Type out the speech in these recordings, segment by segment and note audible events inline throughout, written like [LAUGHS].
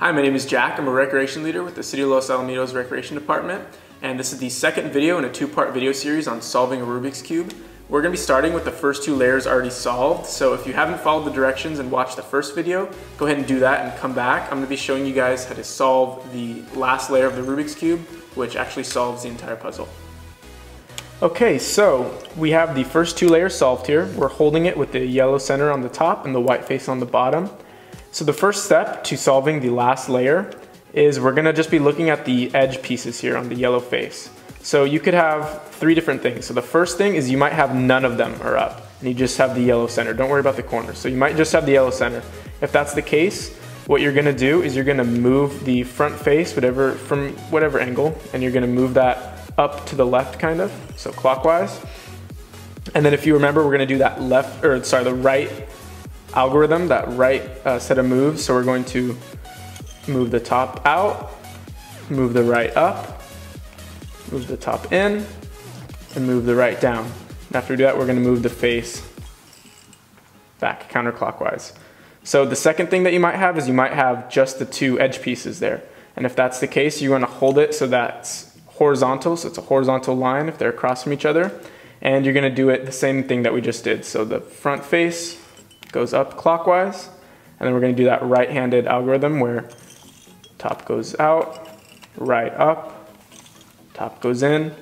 Hi, my name is Jack. I'm a recreation leader with the City of Los Alamitos Recreation Department, and this is the second video in a two-part video series on solving a Rubik's Cube. We're going to be starting with the first two layers already solved, so if you haven't followed the directions and watched the first video, go ahead and do that and come back. I'm going to be showing you guys how to solve the last layer of the Rubik's Cube, which actually solves the entire puzzle. Okay, so we have the first two layers solved here. We're holding it with the yellow center on the top and the white face on the bottom. So the first step to solving the last layer is we're gonna just be looking at the edge pieces here on the yellow face. So you could have three different things. So the first thing is you might have none of them are up and you just have the yellow center. Don't worry about the corners. So you might just have the yellow center. If that's the case, what you're gonna do is you're gonna move the front face whatever from whatever angle and you're gonna move that up to the left kind of, so clockwise. And then if you remember, we're gonna do that left, or sorry, the right algorithm, that right uh, set of moves. So we're going to move the top out, move the right up, move the top in, and move the right down. And after we do that, we're gonna move the face back counterclockwise. So the second thing that you might have is you might have just the two edge pieces there. And if that's the case, you wanna hold it so that's horizontal, so it's a horizontal line if they're across from each other. And you're gonna do it the same thing that we just did. So the front face goes up clockwise. And then we're gonna do that right-handed algorithm where top goes out, right up, top goes in,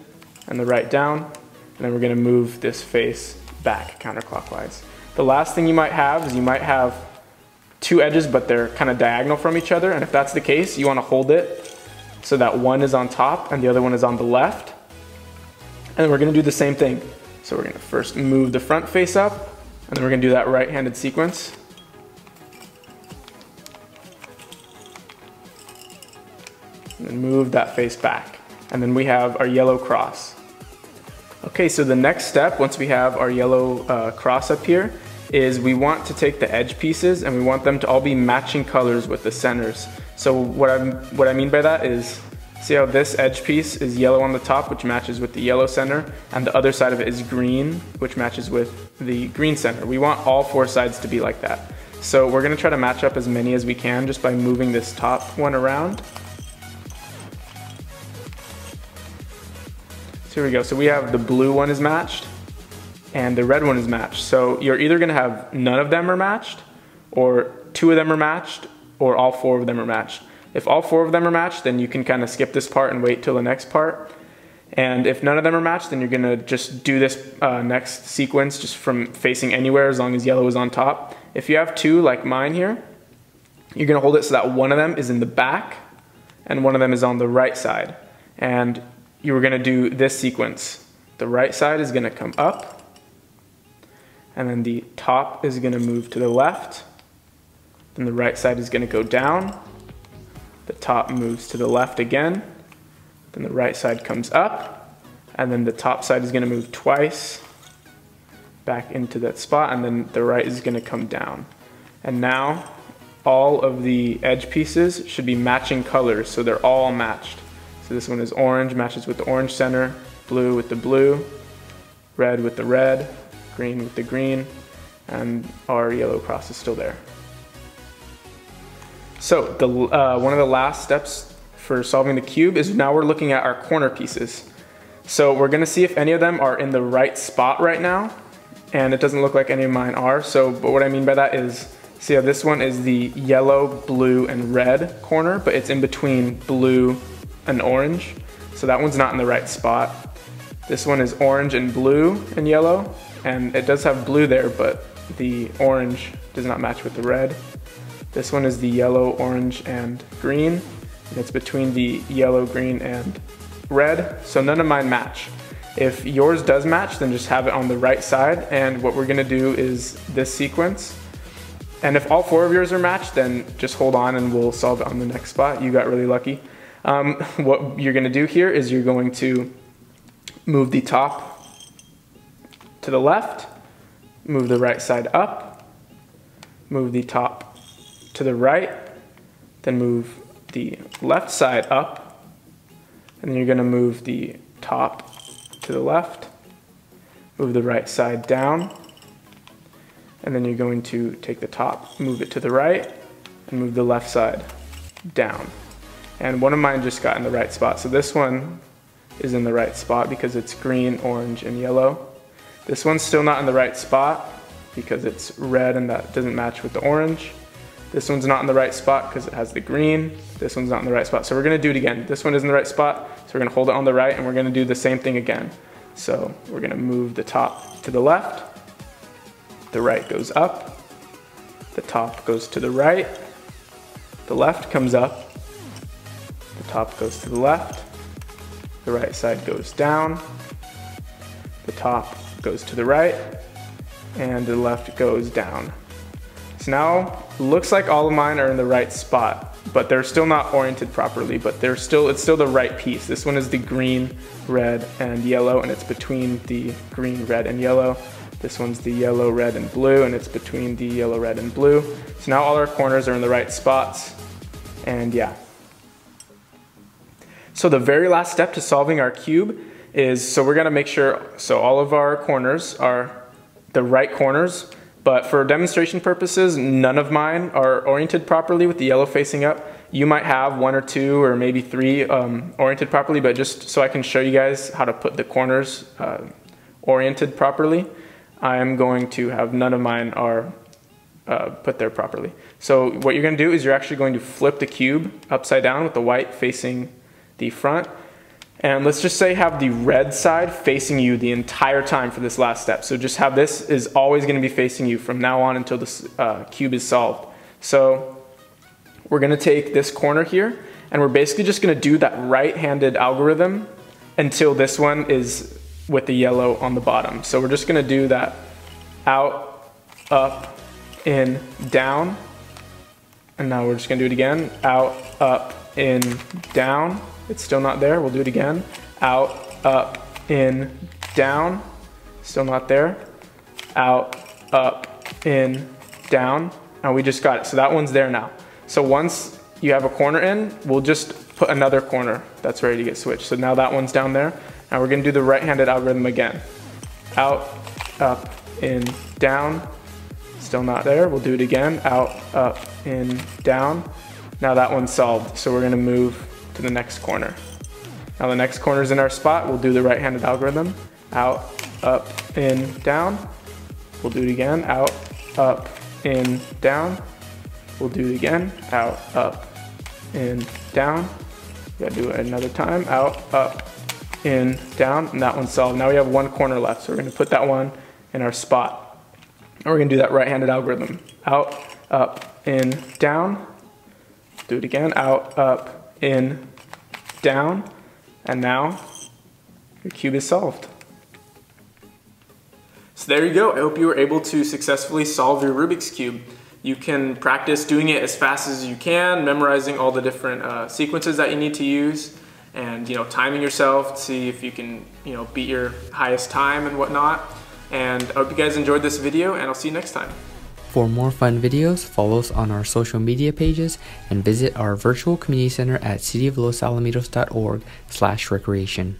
and the right down. And then we're gonna move this face back counterclockwise. The last thing you might have is you might have two edges, but they're kind of diagonal from each other. And if that's the case, you wanna hold it so that one is on top and the other one is on the left. And then we're gonna do the same thing. So we're gonna first move the front face up, and then we're gonna do that right-handed sequence. And then move that face back. And then we have our yellow cross. Okay, so the next step, once we have our yellow uh, cross up here, is we want to take the edge pieces and we want them to all be matching colors with the centers. So what, I'm, what I mean by that is, see how this edge piece is yellow on the top, which matches with the yellow center, and the other side of it is green, which matches with the green center. We want all four sides to be like that. So we're gonna try to match up as many as we can just by moving this top one around. So here we go. So we have the blue one is matched and the red one is matched. So you're either gonna have none of them are matched or two of them are matched or all four of them are matched. If all four of them are matched, then you can kind of skip this part and wait till the next part. And if none of them are matched, then you're gonna just do this uh, next sequence just from facing anywhere as long as yellow is on top. If you have two like mine here, you're gonna hold it so that one of them is in the back and one of them is on the right side. And you are gonna do this sequence. The right side is gonna come up and then the top is gonna move to the left. Then the right side is gonna go down. The top moves to the left again. Then the right side comes up. And then the top side is gonna move twice back into that spot. And then the right is gonna come down. And now all of the edge pieces should be matching colors. So they're all matched. So this one is orange, matches with the orange center, blue with the blue, red with the red, green with the green, and our yellow cross is still there. So the, uh, one of the last steps for solving the cube is now we're looking at our corner pieces. So we're gonna see if any of them are in the right spot right now, and it doesn't look like any of mine are. So, but what I mean by that is, see how this one is the yellow, blue, and red corner, but it's in between blue and orange. So that one's not in the right spot. This one is orange and blue and yellow, and it does have blue there, but the orange does not match with the red. This one is the yellow, orange, and green. And it's between the yellow, green, and red, so none of mine match. If yours does match, then just have it on the right side, and what we're gonna do is this sequence. And if all four of yours are matched, then just hold on and we'll solve it on the next spot. You got really lucky. Um, [LAUGHS] what you're gonna do here is you're going to move the top to the left, move the right side up, move the top to the right, then move the left side up, and then you're gonna move the top to the left, move the right side down, and then you're going to take the top, move it to the right, and move the left side down. And one of mine just got in the right spot. So this one is in the right spot because it's green, orange, and yellow. This one's still not in the right spot because it's red and that doesn't match with the orange. This one's not in the right spot because it has the green. This one's not in the right spot. So we're gonna do it again. This one is in the right spot, so we're gonna hold it on the right and we're gonna do the same thing again. So we're gonna move the top to the left, the right goes up, the top goes to the right, the left comes up, the top goes to the left, the right side goes down, the top goes to the right, and the left goes down. Now, looks like all of mine are in the right spot, but they're still not oriented properly, but they're still, it's still the right piece. This one is the green, red, and yellow, and it's between the green, red, and yellow. This one's the yellow, red, and blue, and it's between the yellow, red, and blue. So now all our corners are in the right spots, and yeah. So the very last step to solving our cube is, so we're gonna make sure, so all of our corners are the right corners, but for demonstration purposes, none of mine are oriented properly with the yellow facing up. You might have one or two or maybe three um, oriented properly, but just so I can show you guys how to put the corners uh, oriented properly, I'm going to have none of mine are uh, put there properly. So what you're gonna do is you're actually going to flip the cube upside down with the white facing the front and let's just say have the red side facing you the entire time for this last step. So just have this is always going to be facing you from now on until this uh, cube is solved. So we're going to take this corner here and we're basically just going to do that right-handed algorithm until this one is with the yellow on the bottom. So we're just going to do that out, up, in, down. And now we're just going to do it again. Out, up, in, down it's still not there. We'll do it again. Out, up, in, down. Still not there. Out, up, in, down. And we just got it. So that one's there now. So once you have a corner in, we'll just put another corner that's ready to get switched. So now that one's down there. Now we're gonna do the right-handed algorithm again. Out, up, in, down. Still not there. We'll do it again. Out, up, in, down. Now that one's solved. So we're gonna move to the next corner. Now the next corner is in our spot. We'll do the right-handed algorithm. Out, up, in, down. We'll do it again. Out, up, in, down. We'll do it again. Out, up, in, down. We gotta do it another time. Out, up, in, down, and that one's solved. Now we have one corner left, so we're gonna put that one in our spot. And we're gonna do that right-handed algorithm. Out, up, in, down. Do it again. Out, up, in, down, and now your cube is solved. So there you go. I hope you were able to successfully solve your Rubik's Cube. You can practice doing it as fast as you can, memorizing all the different uh, sequences that you need to use, and you know, timing yourself to see if you can you know, beat your highest time and whatnot. And I hope you guys enjoyed this video, and I'll see you next time. For more fun videos, follow us on our social media pages and visit our virtual community center at cityoflosalamitos.org slash recreation.